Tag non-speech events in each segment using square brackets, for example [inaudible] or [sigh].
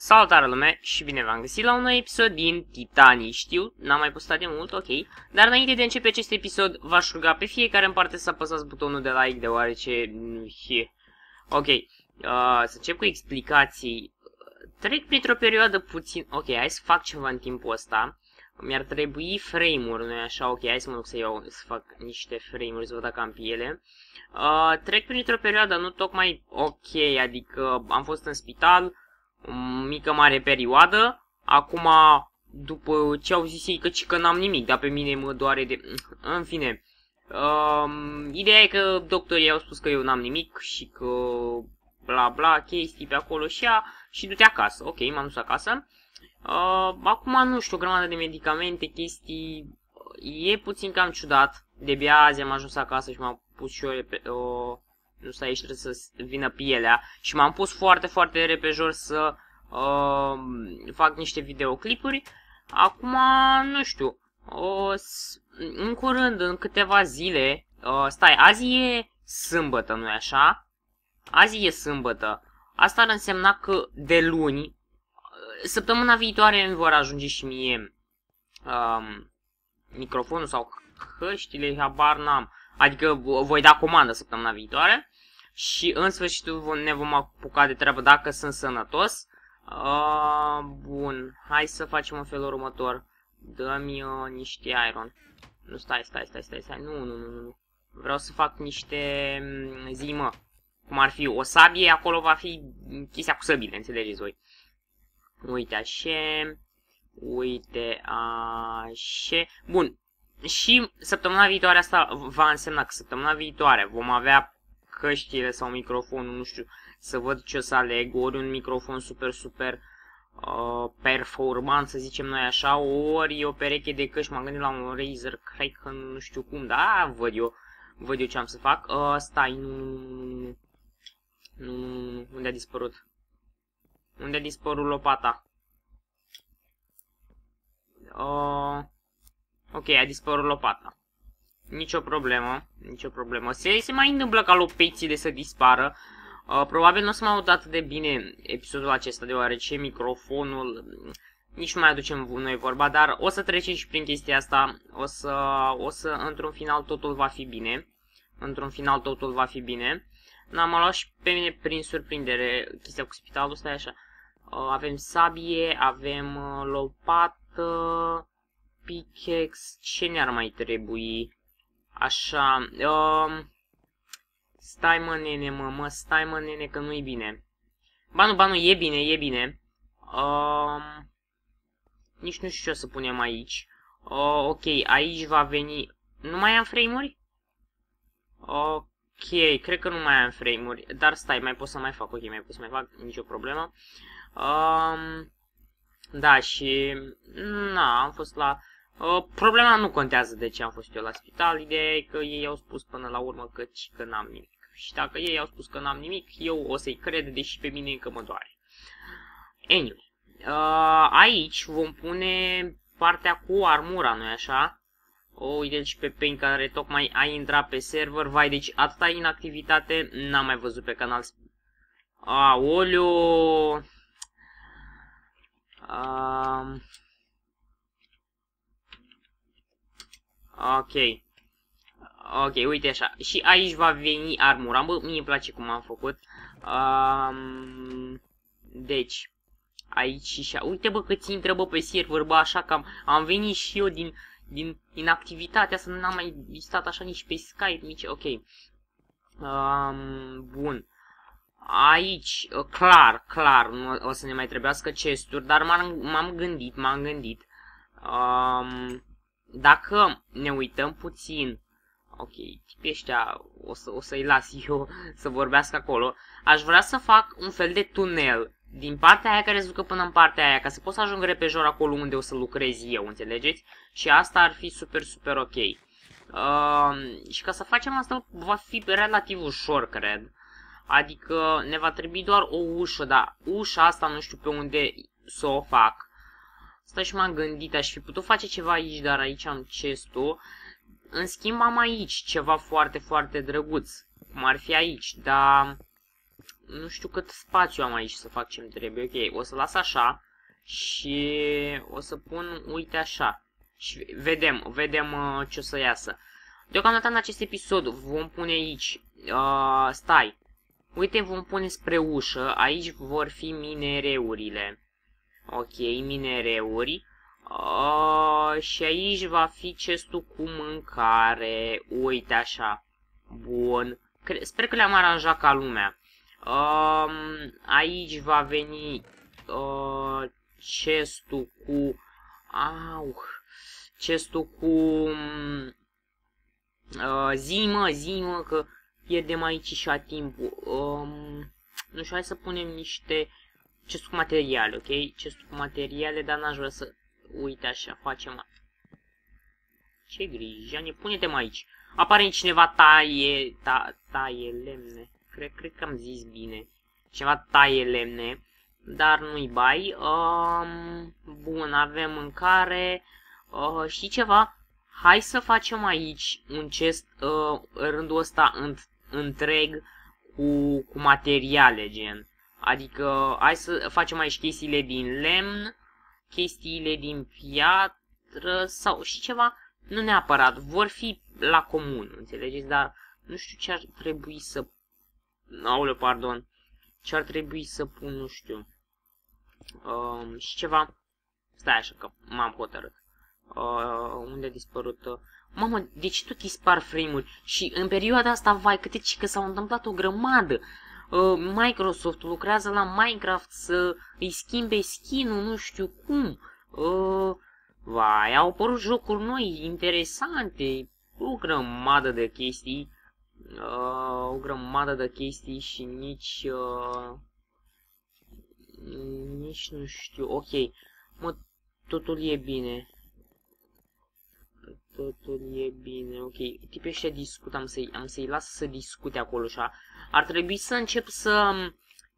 Salutare lume și bine v-am găsit la un nou episod din Titanii. Știu, n-am mai postat de mult, ok. Dar înainte de a începe acest episod, v-aș ruga pe fiecare în parte să apăsați butonul de like, deoarece... Ok, uh, să încep cu explicații. Trec printr-o perioadă puțin... Ok, hai să fac ceva în timpul ăsta. Mi-ar trebui frame-uri, nu așa? Ok, hai să mă duc să iau, să fac niște frame-uri, să văd dacă am pe ele. Uh, trec printr-o perioadă nu tocmai ok, adică am fost în spital, mică mare perioadă. Acum, după ce au zis ei că, că n-am nimic, dar pe mine mă doare de... În fine. Um, ideea e că doctorii au spus că eu n-am nimic și că bla bla chestii pe acolo și ea și du-te acasă. Ok, m-am dus acasă. Uh, acum nu știu, o grămadă de medicamente, chestii... E puțin cam ciudat. De bia azi am ajuns acasă și m-am pus și eu pe, uh, nu stai aici, trebuie să vină pielea. Și m-am pus foarte, foarte repejor să uh, fac niște videoclipuri. Acum, nu știu, o, în curând, în câteva zile, uh, stai, azi e sâmbătă, nu-i așa? Azi e sâmbătă. Asta ar însemna că de luni, săptămâna viitoare îmi vor ajunge și mie um, microfonul sau căștile, habar n-am. Adică voi da comandă săptămâna viitoare și în sfârșit ne vom apuca de treabă dacă sunt sănătos. Uh, bun, hai să facem în felul următor. Dă-mi uh, niște iron. Nu, stai, stai, stai, stai, stai, nu, nu, nu, nu. Vreau să fac niște mm, zi, mă. Cum ar fi o sabie, acolo va fi chestia cu săbile, înțelegeți voi. Uite așa. Uite așa. Bun, și săptămâna viitoare asta va însemna că săptămâna viitoare vom avea căștile sau microfonul, nu știu, să văd ce o să aleg, ori un microfon super, super uh, performant, să zicem noi așa, ori o pereche de căști, m-am gândit la un Razer, cred că nu știu cum, da, văd eu, văd eu ce am să fac. Uh, stai, nu, nu, nu, nu, unde a dispărut? Unde a dispărut lopata? Uh, Ok, a dispărut lopata. Nicio problemă, nicio problemă. Se, se mai întâmplă ca lopețile să dispară. Uh, probabil nu o să mă aud atât de bine episodul acesta, deoarece microfonul nici nu mai aducem noi vorba, dar o să trecem și prin chestia asta. O să, o să într-un final totul va fi bine. Într-un final totul va fi bine. N-am luat și pe mine prin surprindere chestia cu spitalul ăsta, așa. Uh, avem sabie, avem uh, lopată, pickaxe, ce ne-ar mai trebui? Așa, um, stai mă nene, mă, mă, stai mă nene că nu-i bine. Ba nu, ba nu, e bine, e bine. Um, nici nu știu ce o să punem aici. Uh, ok, aici va veni... Nu mai am frame-uri? Ok, cred că nu mai am frame-uri. Dar stai, mai pot să mai fac. Ok, mai pot să mai fac, nicio problemă. Um, da, și... Na, am fost la... Uh, problema nu contează de ce am fost eu la spital, ideea e că ei au spus până la urmă că, că n-am nimic. Și dacă ei au spus că n-am nimic, eu o să-i cred, deși pe mine încă mă doare. Anyway, uh, aici vom pune partea cu armura, nu-i așa? O, uite și pe Pain care tocmai a intrat pe server. Vai, deci atâta inactivitate n-am mai văzut pe canal. Aoleu! Um, Ok. Ok, uite așa. Și aici va veni armura. Bă, mie îmi place cum am făcut. Um, deci, aici și așa. Uite bă cât intră bă pe server, bă, așa că am, am venit și eu din, din inactivitatea asta, n-am mai stat așa nici pe Skype, nici, ok. Um, bun. Aici, clar, clar, nu o să ne mai trebuiască chesturi, dar m-am gândit, m-am gândit. Um, dacă ne uităm puțin, ok, tipii ăștia o, să, o să-i las [laughs] eu să vorbească acolo, aș vrea să fac un fel de tunel din partea aia care se ducă până în partea aia, ca să pot să ajung repejor acolo unde o să lucrez eu, înțelegeți? Și asta ar fi super, super ok. Uh, și ca să facem asta va fi relativ ușor, cred. Adică ne va trebui doar o ușă, dar ușa asta nu știu pe unde să o fac. Stai și m-am gândit, aș fi putut face ceva aici, dar aici am chestul. În schimb am aici ceva foarte, foarte drăguț, cum ar fi aici, dar nu știu cât spațiu am aici să fac ce-mi trebuie. Ok, o să las așa și o să pun, uite așa. Și vedem, vedem uh, ce o să iasă. Deocamdată în acest episod vom pune aici, uh, stai, uite vom pune spre ușă, aici vor fi minereurile. Ok, minereuri. Uh, și aici va fi cestul cu mâncare, uite așa. Bun. Cre sper că le-am aranjat ca lumea. Uh, aici va veni uh, chestul cu... Au, chestul cu... Uh, zi mă, zi mă, că pierdem aici și a timpul. Um, nu știu, hai să punem niște chestul cu materiale, ok? Chestul cu materiale, dar n-aș vrea să... Uite așa, facem... Ce grijă, ne pune-te aici. Apare cineva taie, ta, taie lemne. Cred, cred că am zis bine. Cineva taie lemne, dar nu-i bai. Um, bun, avem mâncare. Uh, și ceva? Hai să facem aici un chest uh, rândul ăsta înt întreg cu, cu materiale, gen. Adică, hai să facem aici chestiile din lemn, chestiile din piatră sau și ceva, nu neapărat, vor fi la comun, înțelegeți? Dar nu știu ce ar trebui să... Aole, pardon. Ce ar trebui să pun, nu știu. Um, și ceva... Stai așa că m-am hotărât. Uh, unde a dispărut? Uh... Mamă, de ce tot dispar frame-uri? Și în perioada asta, vai, câte ce că s-au întâmplat o grămadă. Uh, Microsoft lucrează la Minecraft să îi schimbe skin-ul, nu știu cum. Uh, vai, au apărut jocuri noi, interesante, o grămadă de chestii. Uh, o grămadă de chestii și nici... Uh, nici nu știu, ok. Mă, totul e bine. Totul e bine, ok. Tipii ăștia discută, am să-i să, las să discute acolo, așa. Ar trebui să încep să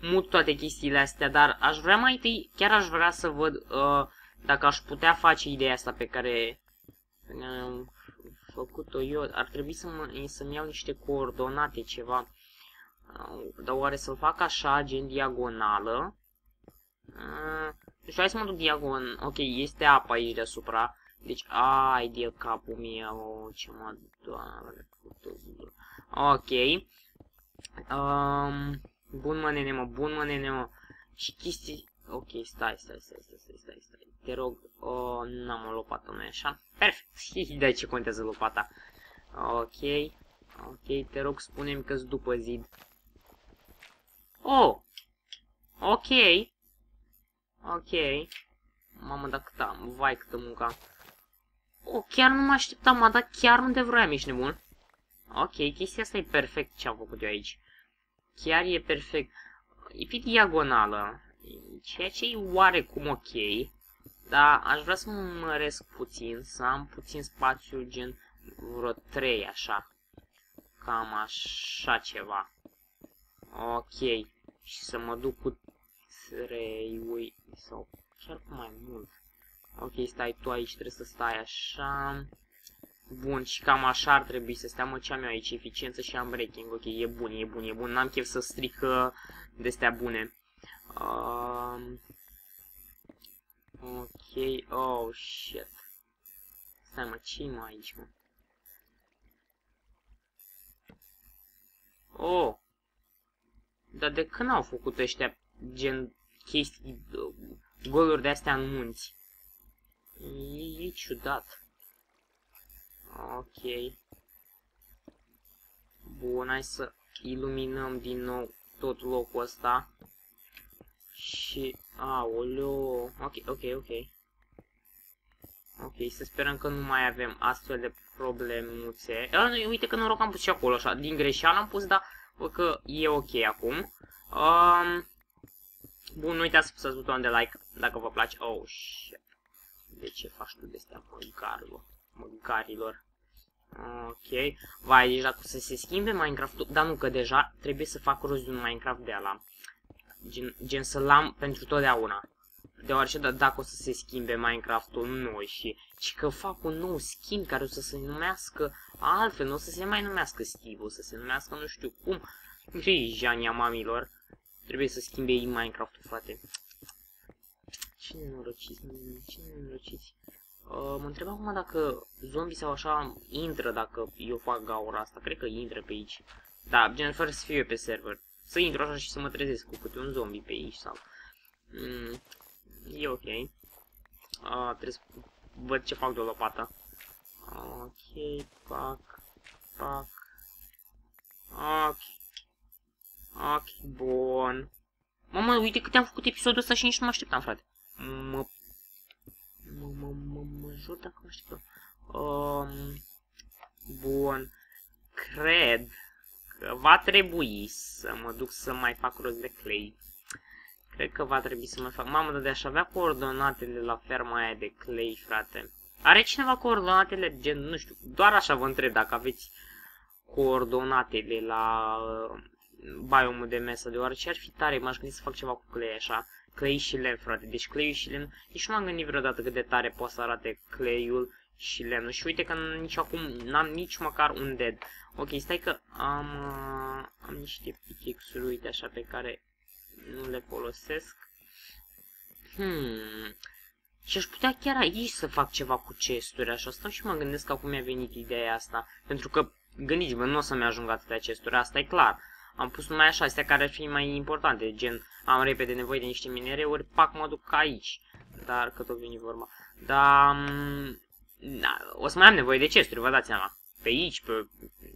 mut toate chestiile astea, dar aș vrea mai întâi, chiar aș vrea să văd uh, dacă aș putea face ideea asta pe care am făcut-o eu. Ar trebui să mă, să-mi iau niște coordonate, ceva. Uh, dar oare să-l fac așa, gen diagonală? Uh, deci hai să mă duc diagon. Ok, este apa aici deasupra. Deci, ai de capul meu, ce mă doare. Ok. Um, bun mă nene mă, bun mă nene mă. Și chestii... Ok, stai, stai, stai, stai, stai, stai, stai. Te rog, oh, n-am o lopată, nu așa? Perfect, [laughs] de ce contează lopata. Ok, ok, te rog, spune-mi că-s după zid. Oh, ok, ok. Mamă, dar cât am, vai câtă muncă Oh, chiar nu mă așteptam, m-a dat chiar unde vroiam, ești nebun? Ok, chestia asta e perfect ce am făcut eu aici. Chiar e perfect. E pe diagonală, ceea ce e oarecum ok. Dar aș vrea să mă măresc puțin, să am puțin spațiu, gen vreo 3, așa. Cam așa ceva. Ok. Și să mă duc cu 3, ui, sau chiar cu mai mult. Ok, stai tu aici, trebuie să stai așa. Bun, și cam așa ar trebui să stea, mă, ce am eu aici, eficiență și am breaking. Ok, e bun, e bun, e bun, n-am chef să stric de astea bune. Um, ok, oh, shit. Stai, mă, ce mă aici, mă? Oh! Dar de când au făcut ăștia gen chestii, goluri de astea în munți? E, e ciudat. Ok. Bun, hai să iluminăm din nou tot locul ăsta. Și... Aoleo... Ok, ok, ok. Ok, să sperăm că nu mai avem astfel de problemuțe. A, nu, uite că noroc am pus și acolo așa. Din greșeală am pus, dar văd că e ok acum. Um, bun, nu uitați să apăsați butonul de like dacă vă place. Oh, shit. De ce faci tu de astea, măgarilor? Măgarilor. Ok. Vai, deci dacă o să se schimbe Minecraft-ul, dar nu că deja trebuie să fac rost de un Minecraft de ala. Gen, gen să-l am pentru totdeauna. Deoarece da, dacă o să se schimbe Minecraft-ul noi și, și că fac un nou skin care o să se numească altfel, nu o să se mai numească Steve, o să se numească nu știu cum. Grijania mamilor. Trebuie să schimbe Minecraft-ul, frate. Ce nenorociți, ce nenorociți. Uh, mă întreb acum dacă zombii sau așa intră dacă eu fac gaura asta. Cred că intră pe aici. Da, gen fără să fiu eu pe server. Să intru așa și să mă trezesc cu câte un zombie pe aici sau... Mm, e ok. Uh, trebuie să văd ce fac de o lopată. Ok, pac, pac. Ok. Ok, bun. Mamă, uite câte am făcut episodul ăsta și nici nu mă așteptam, frate. Mă... Mă, mă, mă, mă jur dacă mă așteptam. Um, bun. Cred că va trebui să mă duc să mai fac rost de clay. Cred că va trebui să mai fac. Mamă, dar de-aș avea coordonatele la ferma aia de clay, frate. Are cineva coordonatele, gen, nu știu, doar așa vă întreb dacă aveți coordonatele la uh, biomul de mesă, deoarece ar fi tare, m-aș gândi să fac ceva cu clay așa. Clay și lemn, frate. Deci clay și lemn, nici nu am gândit vreodată cât de tare poate să arate clayul și lemnul. Și uite că nici acum n-am nici măcar un dead. Ok, stai că am, uh, am niște pickaxe-uri, uite așa, pe care nu le folosesc. Hmm. Și aș putea chiar aici să fac ceva cu chesturi, așa. Stau și mă gândesc că acum mi-a venit ideea asta. Pentru că, gândiți-vă, nu o să-mi ajungă atâtea chesturi, asta e clar. Am pus numai așa, astea care ar fi mai importante, gen am repede nevoie de niște minereuri, pac, mă duc aici. Dar, că tot vine vorba. Dar, da, o să mai am nevoie de chesturi, vă dați seama. Pe aici, pe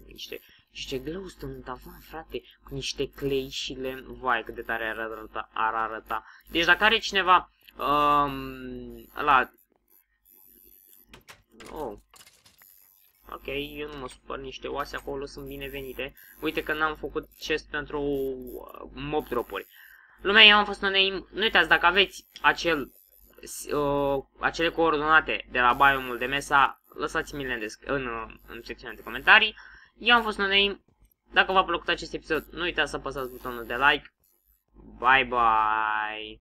niște, niște glowstone în tavan, frate, cu niște clay și lemn. Vai, cât de tare ar arăta, ar arăta. Deci dacă are cineva, um, la... Oh, Ok, eu nu mă supăr, niște oase acolo sunt binevenite. Uite că n-am făcut chest pentru uh, mob dropuri. Lumea, eu am fost un name. Nu uitați, dacă aveți acel, uh, acele coordonate de la biomul de mesa, lăsați-mi în, în, uh, în secțiunea de comentarii. Eu am fost un name. Dacă v-a plăcut acest episod, nu uitați să apăsați butonul de like. Bye bye!